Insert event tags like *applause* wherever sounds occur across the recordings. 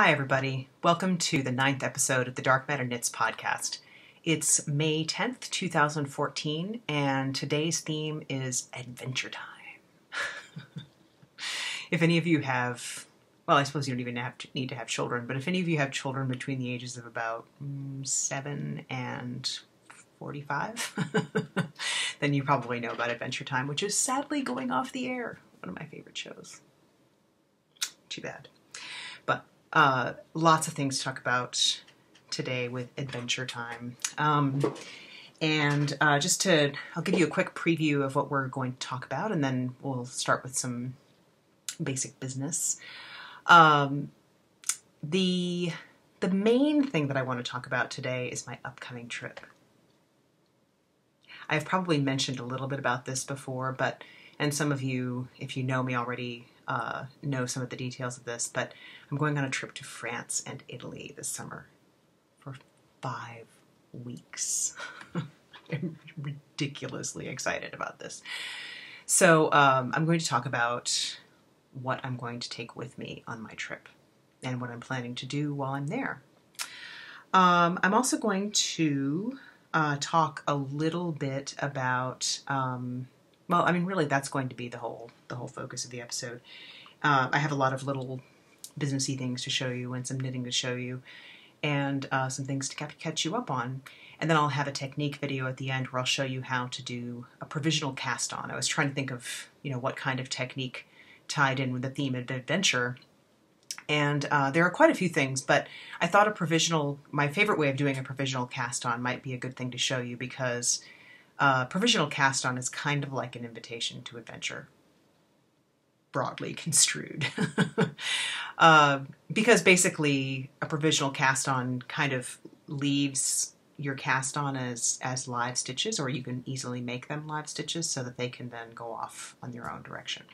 Hi, everybody. Welcome to the ninth episode of the Dark Matter Knits podcast. It's May 10th, 2014, and today's theme is adventure time. *laughs* if any of you have, well, I suppose you don't even have to, need to have children, but if any of you have children between the ages of about mm, 7 and 45, *laughs* then you probably know about Adventure Time, which is sadly going off the air. One of my favorite shows. Too bad. Uh, lots of things to talk about today with Adventure Time. Um, and uh, just to, I'll give you a quick preview of what we're going to talk about, and then we'll start with some basic business. Um, the the main thing that I want to talk about today is my upcoming trip. I've probably mentioned a little bit about this before, but and some of you, if you know me already, uh, know some of the details of this. But I'm going on a trip to France and Italy this summer for five weeks. *laughs* I'm ridiculously excited about this. So um, I'm going to talk about what I'm going to take with me on my trip and what I'm planning to do while I'm there. Um, I'm also going to uh, talk a little bit about. Um, well, I mean, really, that's going to be the whole the whole focus of the episode. Uh, I have a lot of little businessy things to show you and some knitting to show you, and uh, some things to catch you up on. And then I'll have a technique video at the end where I'll show you how to do a provisional cast on. I was trying to think of you know what kind of technique tied in with the theme of adventure. And uh, there are quite a few things, but I thought a provisional, my favorite way of doing a provisional cast on might be a good thing to show you because uh, provisional cast on is kind of like an invitation to adventure, broadly *laughs* construed. *laughs* uh, because basically, a provisional cast on kind of leaves your cast on as as live stitches, or you can easily make them live stitches so that they can then go off on their own direction.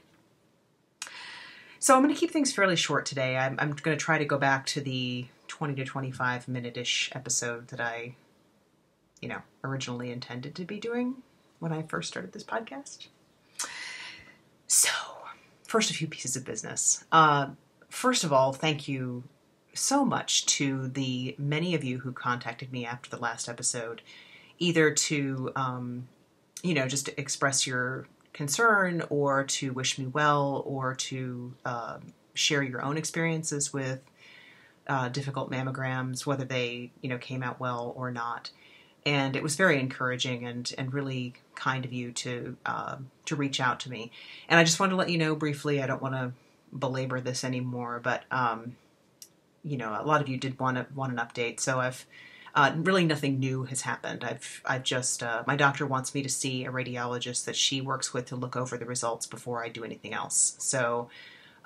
So I'm going to keep things fairly short today. I'm, I'm going to try to go back to the 20 to 25 minute ish episode that I, you know, originally intended to be doing when I first started this podcast. So, first, a few pieces of business. Uh, first of all, thank you so much to the many of you who contacted me after the last episode, either to, um, you know, just express your concern or to wish me well or to uh, share your own experiences with uh, difficult mammograms, whether they you know came out well or not. And it was very encouraging and and really kind of you to uh, to reach out to me. And I just wanted to let you know briefly. I don't want to belabor this anymore, but um, you know a lot of you did want to want an update, so I've uh, really, nothing new has happened. I've I've just uh, my doctor wants me to see a radiologist that she works with to look over the results before I do anything else. So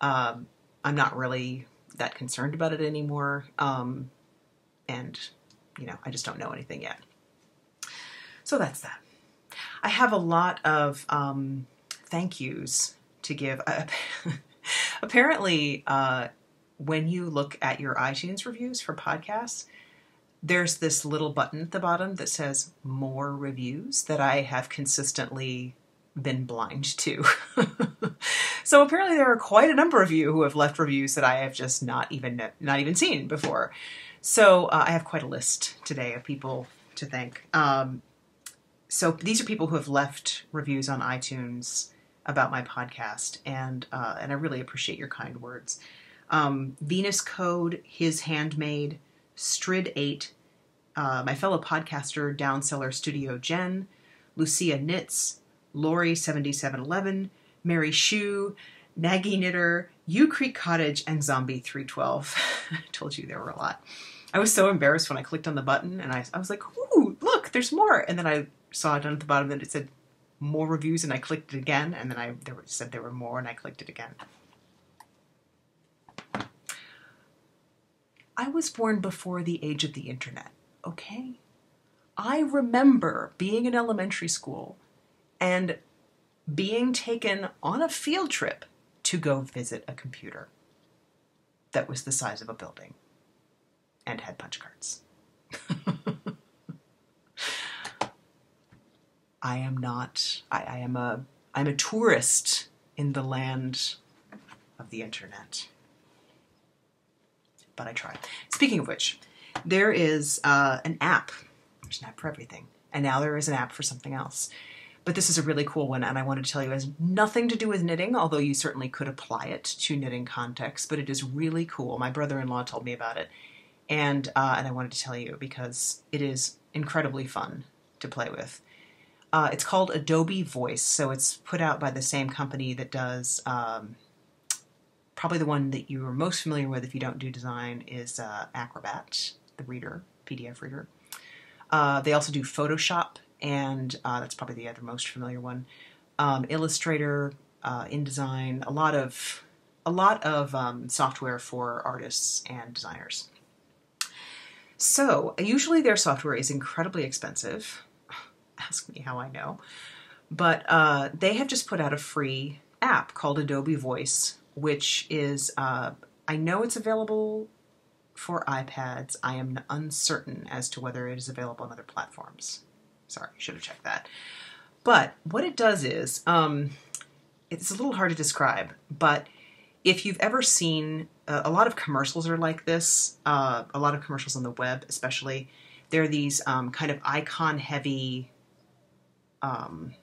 um, I'm not really that concerned about it anymore, um, and you know I just don't know anything yet. So that's that. I have a lot of um, thank yous to give. *laughs* apparently, uh, when you look at your iTunes reviews for podcasts, there's this little button at the bottom that says more reviews that I have consistently been blind to. *laughs* so apparently there are quite a number of you who have left reviews that I have just not even not even seen before. So uh, I have quite a list today of people to thank. Um, so these are people who have left reviews on iTunes about my podcast, and uh, and I really appreciate your kind words. Um, Venus Code, His Handmade, Strid 8, uh, my fellow podcaster, Downseller Studio Jen, Lucia Knits, Lori 7711, Mary Shue, Nagy Knitter, U Creek Cottage, and Zombie 312. *laughs* I told you there were a lot. I was so embarrassed when I clicked on the button and I, I was like, ooh, look, there's more. And then I saw down at the bottom that it said more reviews and I clicked it again and then I there said there were more and I clicked it again. I was born before the age of the internet, okay? I remember being in elementary school and being taken on a field trip to go visit a computer that was the size of a building and had punch cards. *laughs* I am not I, I am a I'm a tourist in the land of the internet but I try. Speaking of which, there is uh, an app. There's an app for everything, and now there is an app for something else. But this is a really cool one, and I wanted to tell you it has nothing to do with knitting, although you certainly could apply it to knitting context. But it is really cool. My brother-in-law told me about it, and uh, and I wanted to tell you because it is incredibly fun to play with. Uh, it's called Adobe Voice, so it's put out by the same company that does um, probably the one that you are most familiar with if you don't do design is uh, Acrobat, the reader, PDF reader. Uh, they also do Photoshop, and uh, that's probably the other most familiar one. Um, Illustrator, uh, InDesign, a lot of a lot of um, software for artists and designers. So usually their software is incredibly expensive. Ask me how I know, but uh, they have just put out a free app called Adobe Voice, which is uh, I know it's available for iPads. I am uncertain as to whether it is available on other platforms. Sorry, should have checked that. But what it does is, um, it's a little hard to describe, but if you've ever seen uh, a lot of commercials are like this, uh, a lot of commercials on the web, especially, they're these um, kind of icon heavy um,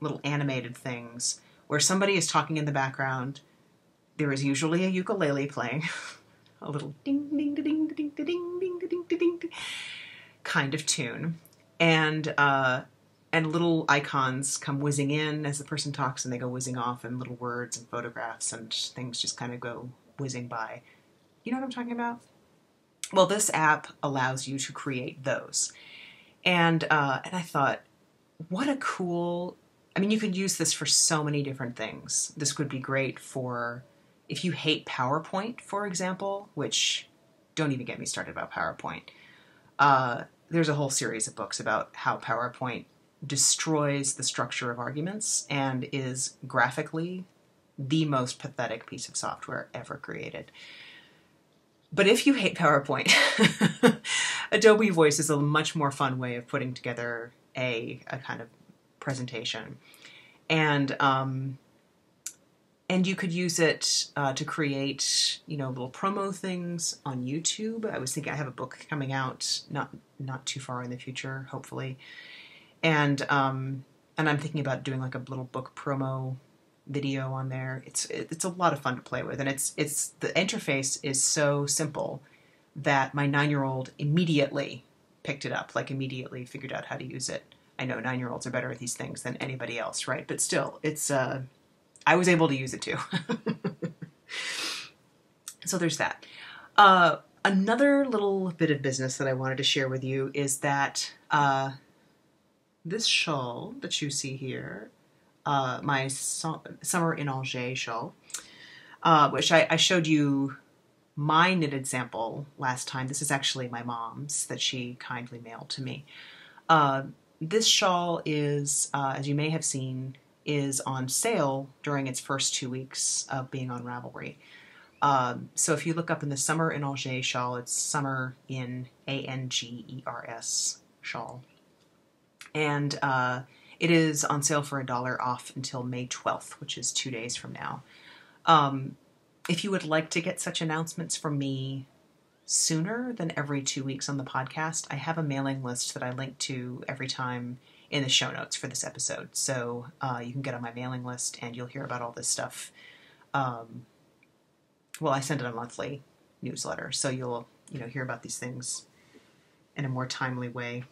little animated things where somebody is talking in the background. There is usually a ukulele playing, a little ding ding ding ding ding ding ding ding ding ding kind of tune, and uh, and little icons come whizzing in as the person talks, and they go whizzing off, and little words and photographs and things just kind of go whizzing by. You know what I'm talking about? Well, this app allows you to create those, and uh, and I thought, what a cool. I mean, you could use this for so many different things. This would be great for if you hate PowerPoint, for example, which don't even get me started about PowerPoint. Uh, there's a whole series of books about how PowerPoint destroys the structure of arguments and is graphically the most pathetic piece of software ever created. But if you hate PowerPoint, *laughs* Adobe Voice is a much more fun way of putting together a, a kind of presentation. And um, and you could use it uh, to create, you know, little promo things on YouTube. I was thinking I have a book coming out not not too far in the future, hopefully, and um, and I'm thinking about doing like a little book promo video on there. It's it's a lot of fun to play with, and it's it's the interface is so simple that my nine year old immediately picked it up, like immediately figured out how to use it. I know nine year olds are better at these things than anybody else, right? But still, it's uh, I was able to use it too. *laughs* so there's that. Uh, another little bit of business that I wanted to share with you is that uh, this shawl that you see here, uh, my Summer in Angers shawl, uh, which I, I showed you my knitted sample last time. This is actually my mom's that she kindly mailed to me. Uh, this shawl is, uh, as you may have seen, is on sale during its first two weeks of being on Ravelry. Um, so if you look up in the Summer in Angers shawl, it's Summer in A N G E R S shawl. And uh, it is on sale for a dollar off until May 12th, which is two days from now. Um, if you would like to get such announcements from me sooner than every two weeks on the podcast, I have a mailing list that I link to every time in the show notes for this episode. So uh, you can get on my mailing list and you'll hear about all this stuff. Um, well, I send it a monthly newsletter, so you'll you know hear about these things in a more timely way.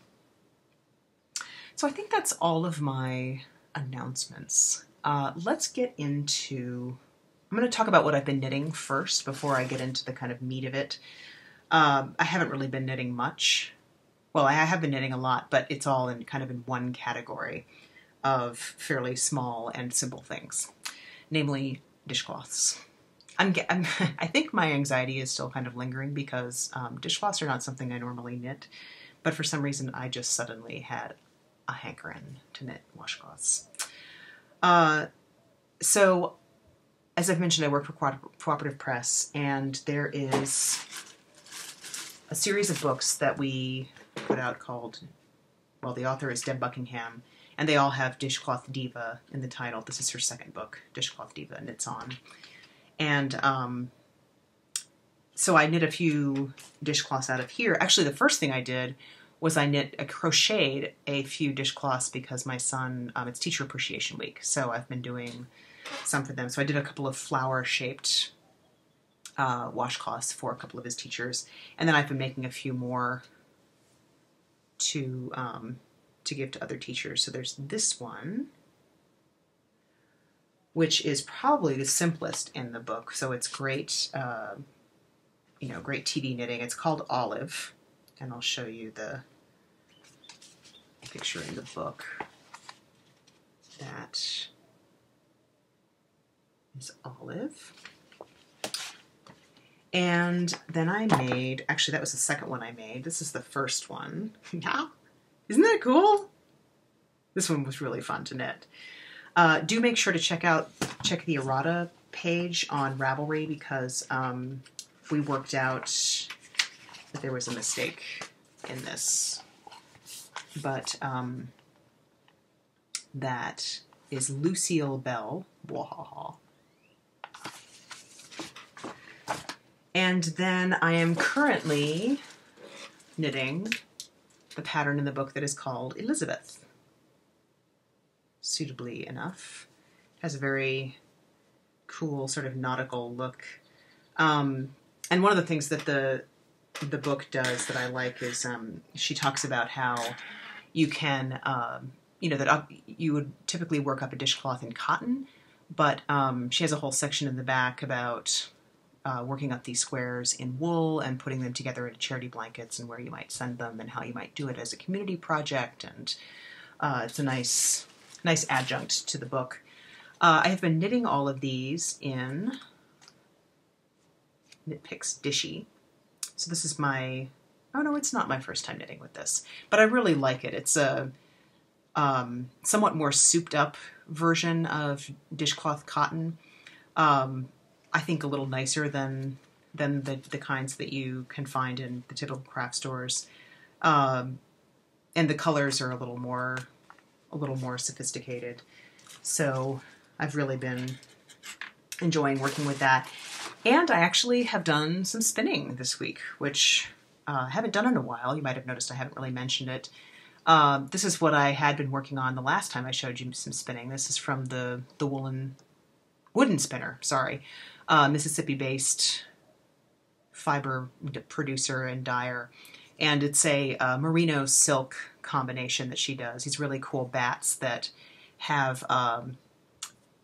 So I think that's all of my announcements. Uh, let's get into. I'm going to talk about what I've been knitting first before I get into the kind of meat of it. Um, I haven't really been knitting much well, I have been knitting a lot, but it's all in kind of in one category of fairly small and simple things, namely dishcloths. I'm, I'm *laughs* i think my anxiety is still kind of lingering because um, dishcloths are not something I normally knit, but for some reason I just suddenly had a hankering to knit washcloths. Uh, so, as I've mentioned, I work for Cooperative Press, and there is a series of books that we put out called, well, the author is Deb Buckingham, and they all have Dishcloth Diva in the title. This is her second book, Dishcloth Diva, and it's on. And um, so I knit a few dishcloths out of here. Actually, the first thing I did was I knit, a crocheted a few dishcloths because my son, um, it's Teacher Appreciation Week, so I've been doing some for them. So I did a couple of flower shaped uh, washcloths for a couple of his teachers, and then I've been making a few more to um, to give to other teachers. So there's this one, which is probably the simplest in the book. So it's great, uh, you know, great TV knitting. It's called Olive and I'll show you the picture in the book that is olive. And then I made, actually that was the second one I made. This is the first one. *laughs* Yeah. Isn't that cool? This one was really fun to knit. Uh, do make sure to check out, check the errata page on Ravelry because um, we worked out that there was a mistake in this, but um, that is Lucille Bell. Wahaha. And then I am currently knitting the pattern in the book that is called Elizabeth. Suitably enough. Has a very cool sort of nautical look. Um, and one of the things that the the book does that I like is um, she talks about how you can, um, you know, that up, you would typically work up a dishcloth in cotton, but um, she has a whole section in the back about uh, working up these squares in wool and putting them together into charity blankets and where you might send them and how you might do it as a community project. And uh, it's a nice, nice adjunct to the book. Uh, I have been knitting all of these in Knit Picks Dishy so this is my, oh no, it's not my first time knitting with this, but I really like it. It's a um, somewhat more souped up version of dishcloth cotton. Um, I think a little nicer than than the, the kinds that you can find in the typical craft stores. Um, and the colors are a little more a little more sophisticated. So I've really been enjoying working with that. And I actually have done some spinning this week, which uh, I haven't done in a while. You might have noticed I haven't really mentioned it. Uh, this is what I had been working on the last time I showed you some spinning. This is from the the woolen wooden spinner. Sorry, uh, Mississippi-based fiber producer and dyer, and it's a uh, merino silk combination that she does. These really cool bats that have um,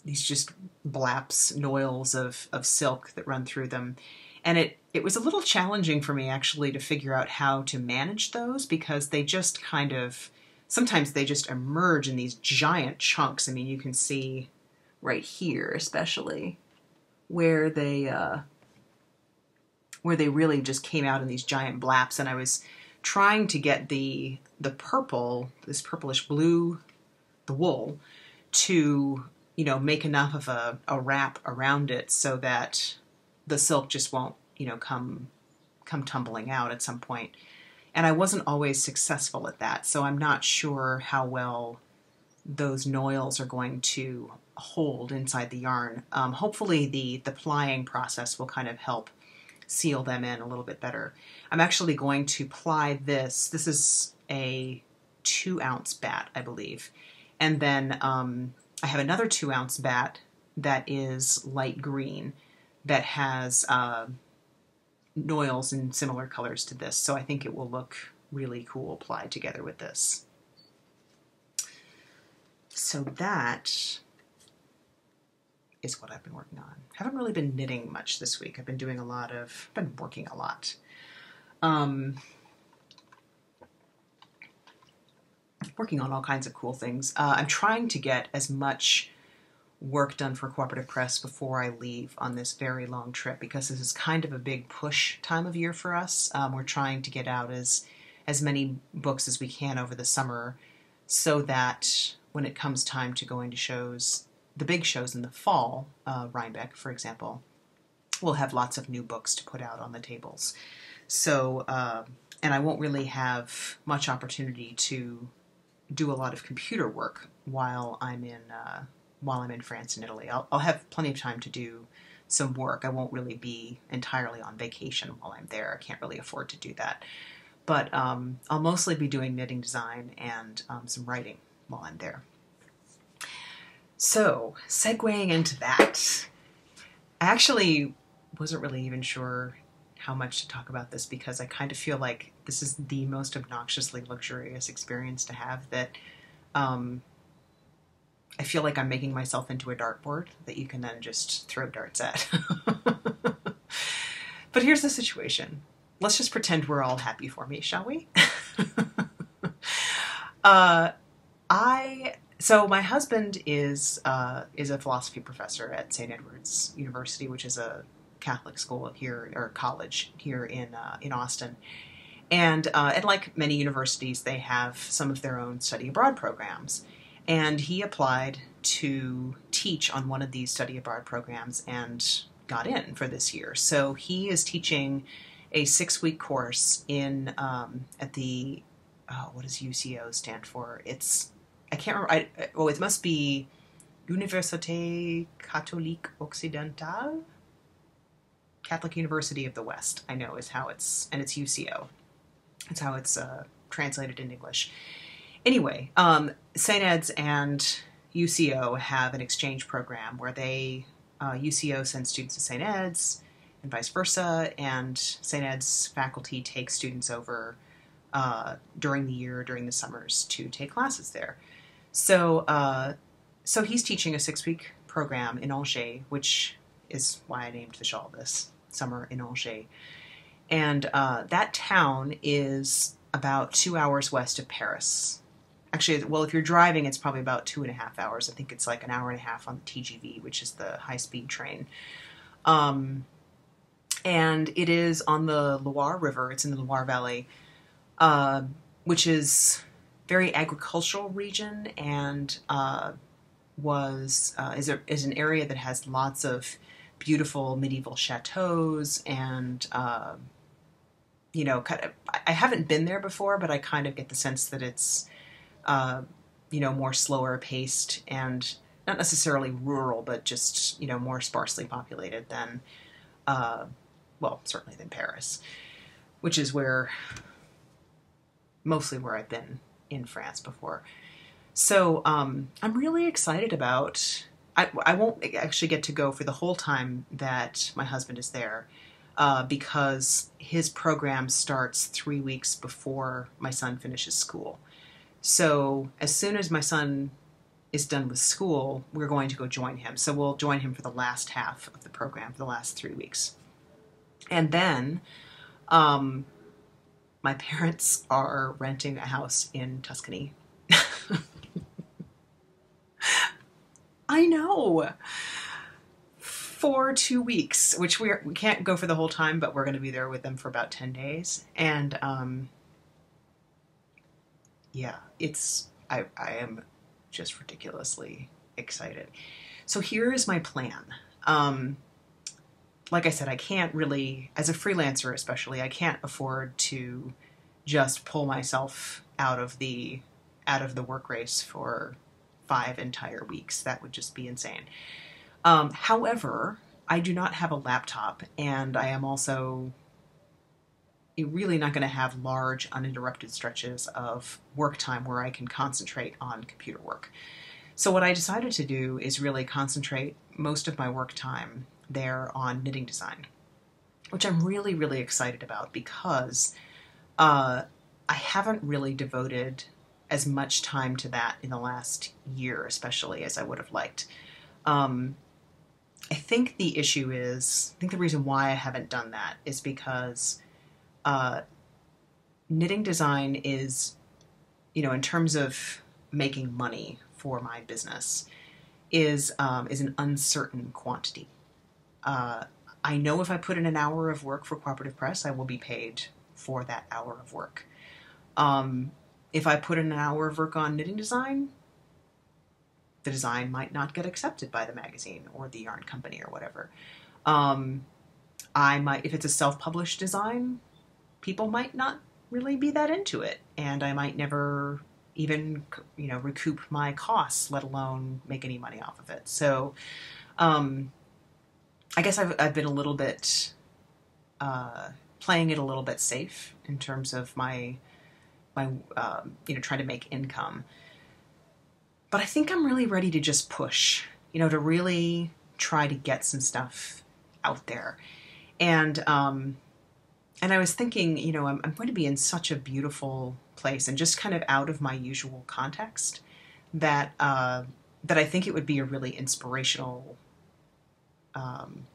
these just blaps, noils of, of silk that run through them. And it, it was a little challenging for me actually to figure out how to manage those because they just kind of, sometimes they just emerge in these giant chunks. I mean, you can see right here, especially, where they, uh, where they really just came out in these giant blaps. And I was trying to get the, the purple, this purplish blue, the wool, to you know, make enough of a, a wrap around it so that the silk just won't, you know, come come tumbling out at some point. And I wasn't always successful at that, so I'm not sure how well those noils are going to hold inside the yarn. Um, hopefully, the the plying process will kind of help seal them in a little bit better. I'm actually going to ply this. This is a two ounce bat, I believe, and then um, I have another two ounce bat that is light green that has uh, noils in similar colors to this. So I think it will look really cool applied together with this. So that is what I've been working on. Haven't really been knitting much this week. I've been doing a lot of, been working a lot. Um, working on all kinds of cool things. Uh, I'm trying to get as much work done for Cooperative Press before I leave on this very long trip because this is kind of a big push time of year for us. Um, we're trying to get out as as many books as we can over the summer so that when it comes time to going to shows, the big shows in the fall, uh, Rhinebeck, for example, we'll have lots of new books to put out on the tables. So, uh, and I won't really have much opportunity to do a lot of computer work while I'm in uh, while I'm in France and Italy. I'll, I'll, have plenty of time to do some work. I won't really be entirely on vacation while I'm there. I can't really afford to do that. But um, I'll mostly be doing knitting design and um, some writing while I'm there. So, segueing into that, I actually wasn't really even sure how much to talk about this because I kind of feel like this is the most obnoxiously luxurious experience to have that um, I feel like I'm making myself into a dartboard that you can then just throw darts at. *laughs* but here's the situation. Let's just pretend we're all happy for me, shall we? *laughs* uh, I so my husband is uh, is a philosophy professor at St. Edward's University, which is a Catholic school here or college here in uh, in Austin. And uh, and like many universities, they have some of their own study abroad programs. And he applied to teach on one of these study abroad programs and got in for this year. So he is teaching a six week course in um, at the uh, what does UCO stand for? It's I can't remember. I, oh, it must be Université Catholique Occidentale, Catholic University of the West. I know is how it's and it's UCO. It's how it's uh, translated in English. Anyway, um, St. Ed's and UCO have an exchange program where they uh, UCO sends students to St. Ed's and vice versa, and St. Ed's faculty take students over uh, during the year, during the summers, to take classes there. So, uh, so he's teaching a six-week program in Angers, which is why I named the shawl this summer in Angers. And uh, that town is about two hours west of Paris actually, well, if you're driving, it's probably about two and a half hours. I think it's like an hour and a half on the TGV, which is the high speed train. Um, and it is on the Loire River. It's in the Loire Valley, uh, which is very agricultural region and uh, was uh, is a, is an area that has lots of beautiful medieval chateaus and uh, you know kind of I haven't been there before, but I kind of get the sense that it's uh, you know, more slower paced and not necessarily rural, but just you know more sparsely populated than, uh, well, certainly than Paris, which is where mostly where I've been in France before. So um, I'm really excited about. I, I won't actually get to go for the whole time that my husband is there. Uh, because his program starts three weeks before my son finishes school. So as soon as my son is done with school, we're going to go join him. So we'll join him for the last half of the program, for the last three weeks. And then um, my parents are renting a house in Tuscany. *laughs* I know. For two weeks, which we're, we can't go for the whole time, but we're going to be there with them for about 10 days. And um, yeah, it's I I am just ridiculously excited. So here is my plan. Um, like I said, I can't really, as a freelancer especially, I can't afford to just pull myself out of the out of the work race for five entire weeks. That would just be insane. Um, however, I do not have a laptop, and I am also really not going to have large uninterrupted stretches of work time where I can concentrate on computer work. So what I decided to do is really concentrate most of my work time there on knitting design, which I'm really, really excited about because uh, I haven't really devoted as much time to that in the last year, especially as I would have liked. Um, I think the issue is, I think the reason why I haven't done that is because uh, knitting design is, you know, in terms of making money for my business, is um, is an uncertain quantity. Uh, I know if I put in an hour of work for Cooperative Press, I will be paid for that hour of work. Um, if I put in an hour of work on knitting design, the design might not get accepted by the magazine or the yarn company or whatever. Um, I might, if it's a self-published design, people might not really be that into it, and I might never even you know recoup my costs, let alone make any money off of it. So, um, I guess I've, I've been a little bit uh, playing it a little bit safe in terms of my my um, you know trying to make income. But I think I'm really ready to just push, you know, to really try to get some stuff out there. And um, and I was thinking, you know, I'm, I'm going to be in such a beautiful place and just kind of out of my usual context that uh, that I think it would be a really inspirational. Um,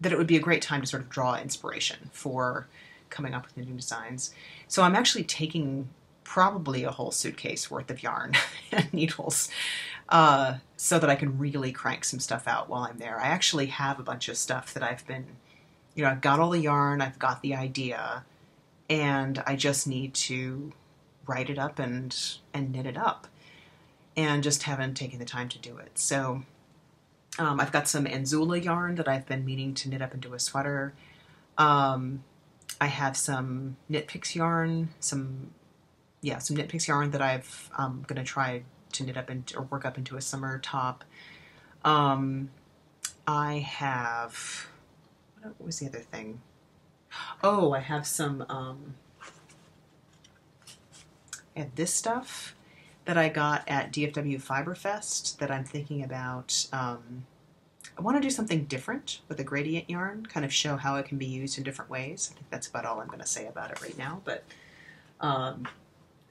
that it would be a great time to sort of draw inspiration for coming up with the new designs. So I'm actually taking probably a whole suitcase worth of yarn *laughs* and needles uh, so that I can really crank some stuff out while I'm there. I actually have a bunch of stuff that I've been, you know, I've got all the yarn, I've got the idea, and I just need to write it up and and knit it up, and just haven't taken the time to do it. So um, I've got some Anzula yarn that I've been meaning to knit up into a sweater. Um, I have some Knit Picks yarn, some yeah, some Knit Picks yarn that I've um, gonna try to knit up into or work up into a summer top. Um, I have what was the other thing? Oh, I have some. Um, I have this stuff that I got at DFW Fiberfest that I'm thinking about. Um, I want to do something different with a gradient yarn, kind of show how it can be used in different ways. I think that's about all I'm going to say about it right now, but um,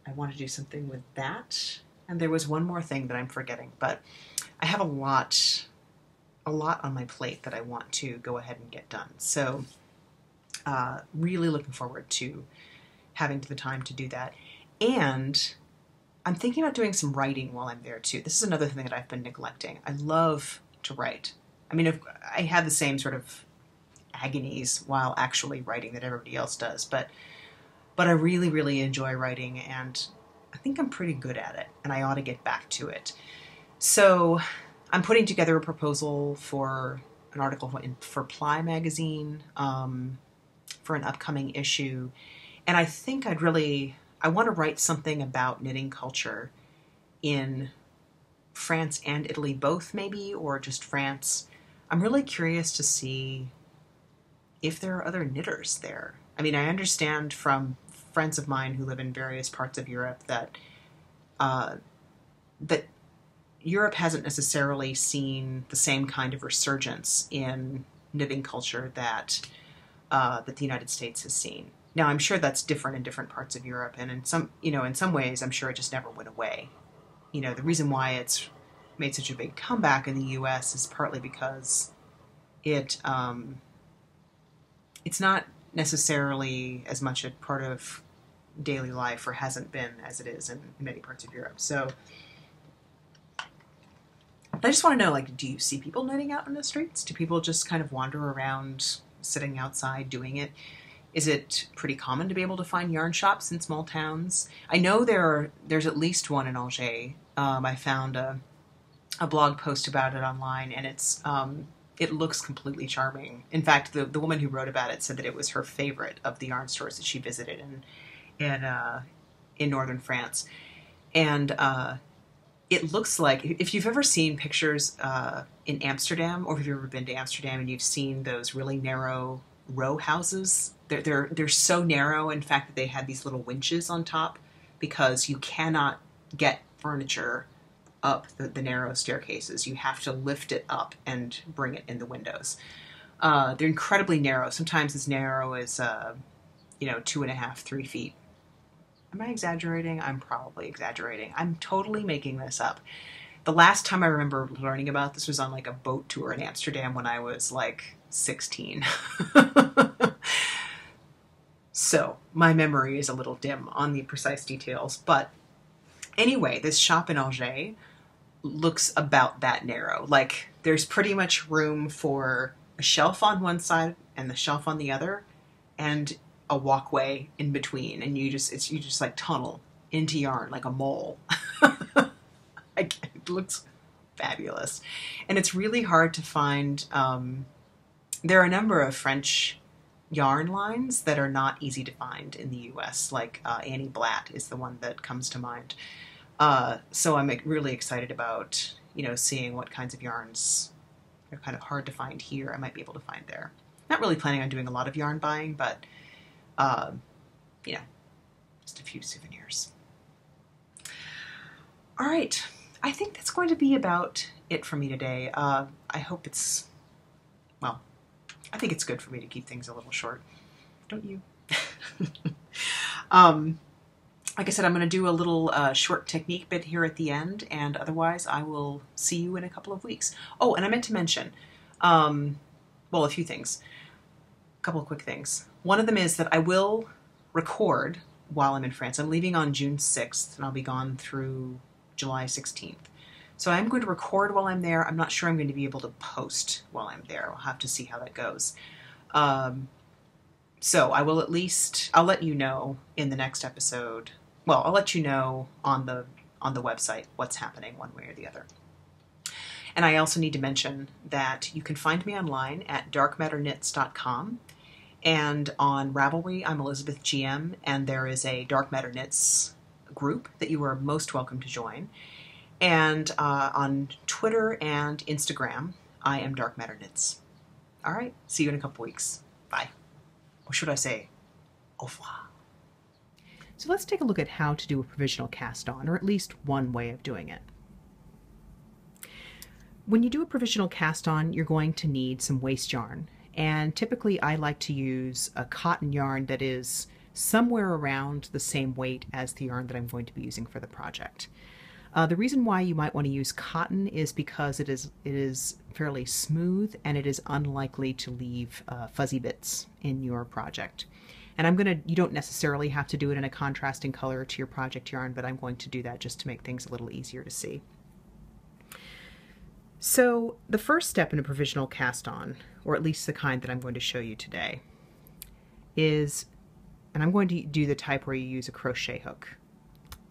I want to do something with that. And there was one more thing that I'm forgetting, but I have a lot, a lot on my plate that I want to go ahead and get done. So, uh, really looking forward to having the time to do that. And I'm thinking about doing some writing while I'm there too. This is another thing that I've been neglecting. I love to write. I mean, I have the same sort of agonies while actually writing that everybody else does, but but I really, really enjoy writing, and I think I'm pretty good at it, and I ought to get back to it. So I'm putting together a proposal for an article for Ply magazine um, for an upcoming issue, and I think I'd really I want to write something about knitting culture in France and Italy, both maybe, or just France. I'm really curious to see if there are other knitters there. I mean, I understand from friends of mine who live in various parts of Europe that uh, that Europe hasn't necessarily seen the same kind of resurgence in knitting culture that uh, that the United States has seen. Now, I'm sure that's different in different parts of Europe, and in some, you know, in some ways, I'm sure it just never went away. You know, the reason why it's made such a big comeback in the U.S. is partly because it um, it's not necessarily as much a part of daily life or hasn't been as it is in many parts of Europe. So I just want to know like do you see people knitting out in the streets? Do people just kind of wander around sitting outside doing it? Is it pretty common to be able to find yarn shops in small towns? I know there are, there's at least one in Angers. Um, I found a, a blog post about it online, and it's um, it looks completely charming. In fact, the the woman who wrote about it said that it was her favorite of the yarn stores that she visited, and in uh, in northern France, and uh, it looks like if you've ever seen pictures uh, in Amsterdam, or if you've ever been to Amsterdam and you've seen those really narrow row houses, they're they're they're so narrow. In fact, that they had these little winches on top because you cannot get furniture up the, the narrow staircases. You have to lift it up and bring it in the windows. Uh, they're incredibly narrow. Sometimes as narrow as uh, you know two and a half, three feet Am I exaggerating? I'm probably exaggerating. I'm totally making this up. The last time I remember learning about this was on like a boat tour in Amsterdam when I was like 16. *laughs* so my memory is a little dim on the precise details. But anyway, this shop in Angers looks about that narrow. Like there's pretty much room for a shelf on one side and the shelf on the other. And a walkway in between, and you just it's you just like tunnel into yarn like a mole. *laughs* it looks fabulous, and it's really hard to find. Um, there are a number of French yarn lines that are not easy to find in the U.S. Like uh, Anny Blatt is the one that comes to mind. Uh, so I'm really excited about you know seeing what kinds of yarns they're kind of hard to find here. I might be able to find there. Not really planning on doing a lot of yarn buying, but uh, you know, just a few souvenirs. All right, I think that's going to be about it for me today. Uh, I hope it's, well, I think it's good for me to keep things a little short. Don't you? *laughs* um, like I said, I'm going to do a little uh, short technique bit here at the end, and otherwise, I will see you in a couple of weeks. Oh, and I meant to mention, um, well, a few things. A couple of quick things. One of them is that I will record while I'm in France. I'm leaving on June 6th, and I'll be gone through July 16th. So I'm going to record while I'm there. I'm not sure I'm going to be able to post while I'm there. We'll have to see how that goes. Um, so I will at least I'll let you know in the next episode well, I'll let you know on the on the website what's happening one way or the other. And I also need to mention that you can find me online at darkmatterknits.com and on Ravelry, I'm Elizabeth GM, and there is a Dark Matter Knits group that you are most welcome to join. And uh, on Twitter and Instagram, I am Dark Matter Knits. All right, see you in a couple weeks. Bye. Or should I say, au revoir? So let's take a look at how to do a provisional cast on, or at least one way of doing it. When you do a provisional cast on, you're going to need some waste yarn. And typically I like to use a cotton yarn that is somewhere around the same weight as the yarn that I'm going to be using for the project. Uh, the reason why you might want to use cotton is because it is it is fairly smooth and it is unlikely to leave uh, fuzzy bits in your project. And I'm going to, you don't necessarily have to do it in a contrasting color to your project yarn, but I'm going to do that just to make things a little easier to see. So the first step in a provisional cast on, or at least the kind that I'm going to show you today, is, and I'm going to do the type where you use a crochet hook.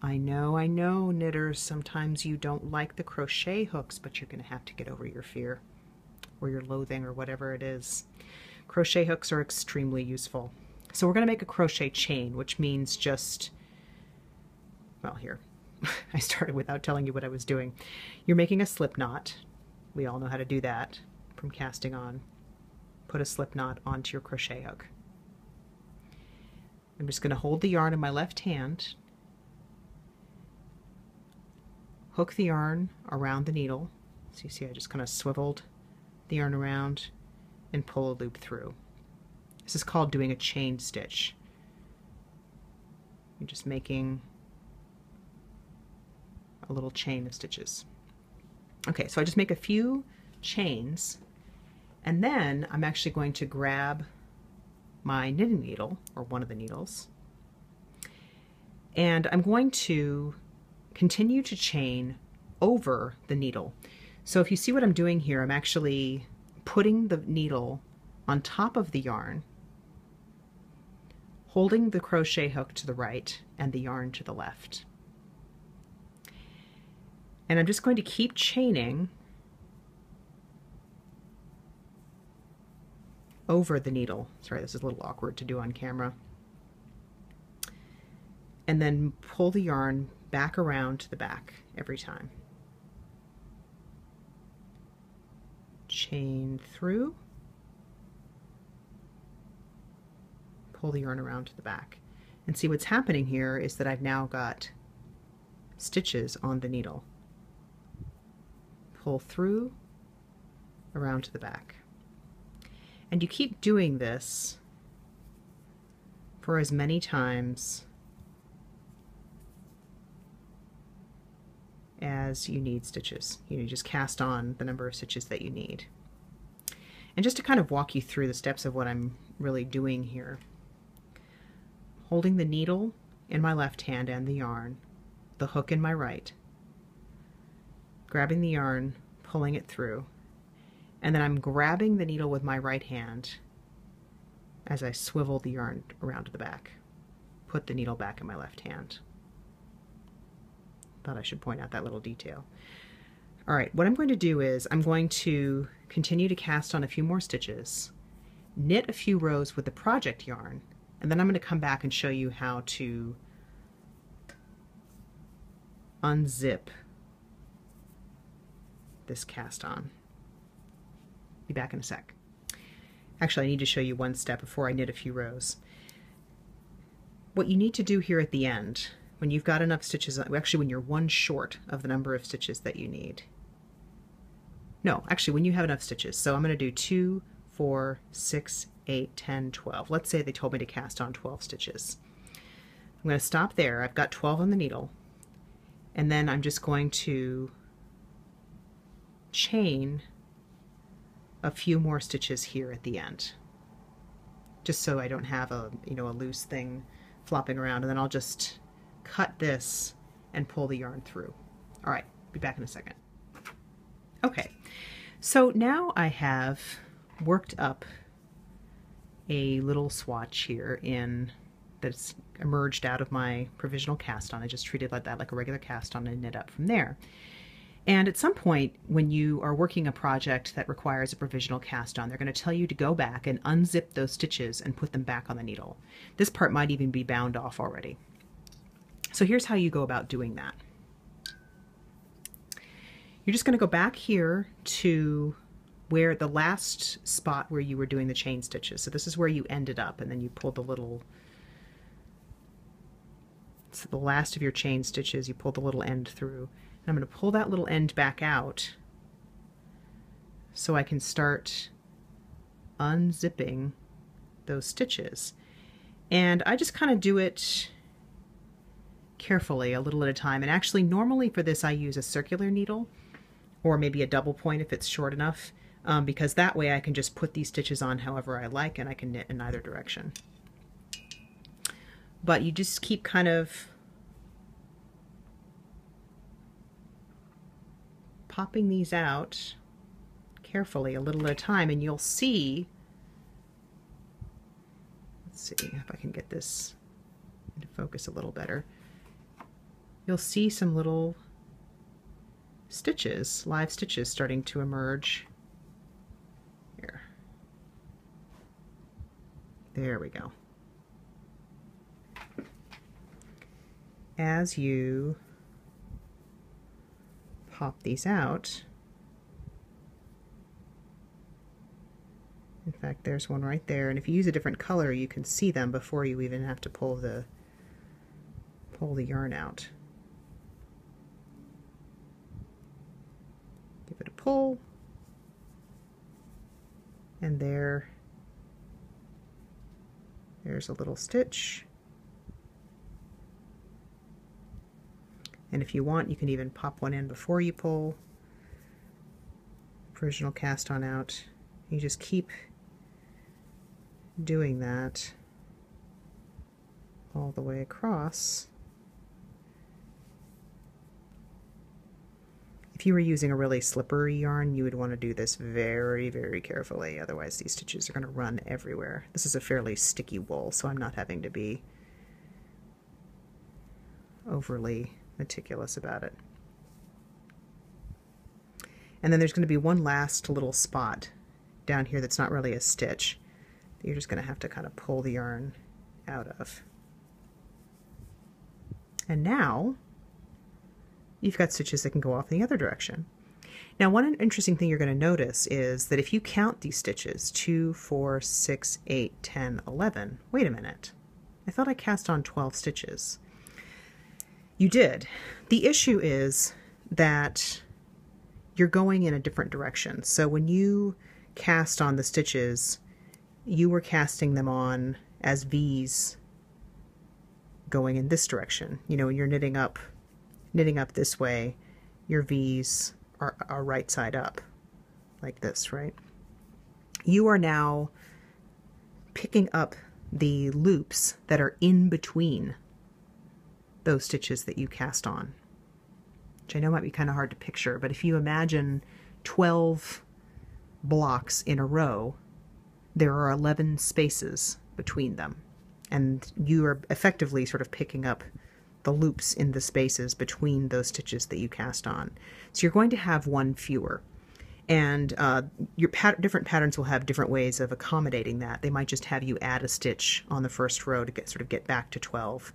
I know, I know, knitters, sometimes you don't like the crochet hooks, but you're going to have to get over your fear or your loathing or whatever it is. Crochet hooks are extremely useful. So we're going to make a crochet chain, which means just, well, here, *laughs* I started without telling you what I was doing. You're making a slip knot. We all know how to do that from casting on. Put a slip knot onto your crochet hook. I'm just going to hold the yarn in my left hand, hook the yarn around the needle. So you see I just kind of swiveled the yarn around and pull a loop through. This is called doing a chain stitch. You're just making a little chain of stitches. Okay, so I just make a few chains and then I'm actually going to grab my knitting needle, or one of the needles, and I'm going to continue to chain over the needle. So if you see what I'm doing here, I'm actually putting the needle on top of the yarn holding the crochet hook to the right and the yarn to the left. And I'm just going to keep chaining over the needle. Sorry, this is a little awkward to do on camera. And then pull the yarn back around to the back every time. Chain through pull the yarn around to the back. And see what's happening here is that I've now got stitches on the needle. Pull through, around to the back. And you keep doing this for as many times as you need stitches. You, just cast on the number of stitches that you need. And just to kind of walk you through the steps of what I'm really doing here, holding the needle in my left hand and the yarn, the hook in my right, grabbing the yarn, pulling it through, and then I'm grabbing the needle with my right hand as I swivel the yarn around to the back. Put the needle back in my left hand. Thought I should point out that little detail. All right, what I'm going to do is I'm going to continue to cast on a few more stitches, knit a few rows with the project yarn, and then I'm going to come back and show you how to unzip this cast on. Be back in a sec. Actually, I need to show you one step before I knit a few rows. What you need to do here at the end, when you've got enough stitches, actually when you're one short of the number of stitches that you need. No, actually when you have enough stitches. So I'm going to do two, four, six, eight, 10, 12. Let's say they told me to cast on 12 stitches. I'm going to stop there. I've got 12 on the needle. And then I'm just going to chain a few more stitches here at the end just so I don't have a you know a loose thing flopping around and then I'll just cut this and pull the yarn through. All right, be back in a second. Okay, so now I have worked up a little swatch here in that's emerged out of my provisional cast on. I just treated like that like a regular cast on and knit up from there. And at some point, when you are working a project that requires a provisional cast on, they're going to tell you to go back and unzip those stitches and put them back on the needle. This part might even be bound off already. So here's how you go about doing that. You're just going to go back here to where the last spot where you were doing the chain stitches. So this is where you ended up, and then you pull the little, so the last of your chain stitches, you pull the little end through. And I'm going to pull that little end back out so I can start unzipping those stitches. And I just kind of do it carefully a little at a time. And actually normally for this I use a circular needle or maybe a double point if it's short enough um, because that way I can just put these stitches on however I like and I can knit in either direction. But you just keep kind of popping these out carefully a little at a time and you'll see let's see if I can get this into focus a little better you'll see some little stitches live stitches starting to emerge here there we go as you pop these out. In fact, there's one right there. And if you use a different color, you can see them before you even have to pull the pull the yarn out. Give it a pull. And there, there's a little stitch. And if you want, you can even pop one in before you pull provisional cast on out. You just keep doing that all the way across. If you were using a really slippery yarn, you would want to do this very, very carefully. Otherwise, these stitches are going to run everywhere. This is a fairly sticky wool, so I'm not having to be overly meticulous about it. And then there's going to be one last little spot down here that's not really a stitch that you're just going to have to kind of pull the yarn out of. And now you've got stitches that can go off in the other direction. Now one interesting thing you're going to notice is that if you count these stitches, 2, 4, 6, 8, 10, 11, wait a minute, I thought I cast on 12 stitches. You did. The issue is that you're going in a different direction. So when you cast on the stitches, you were casting them on as V's going in this direction. You know, when you're knitting up knitting up this way, your V's are, are right side up, like this, right? You are now picking up the loops that are in between those stitches that you cast on. Which I know might be kind of hard to picture, but if you imagine 12 blocks in a row, there are 11 spaces between them. And you are effectively sort of picking up the loops in the spaces between those stitches that you cast on. So you're going to have one fewer. And uh, your pat different patterns will have different ways of accommodating that. They might just have you add a stitch on the first row to get sort of get back to 12.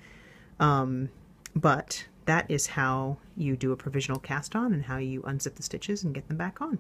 Um, but that is how you do a provisional cast on and how you unzip the stitches and get them back on.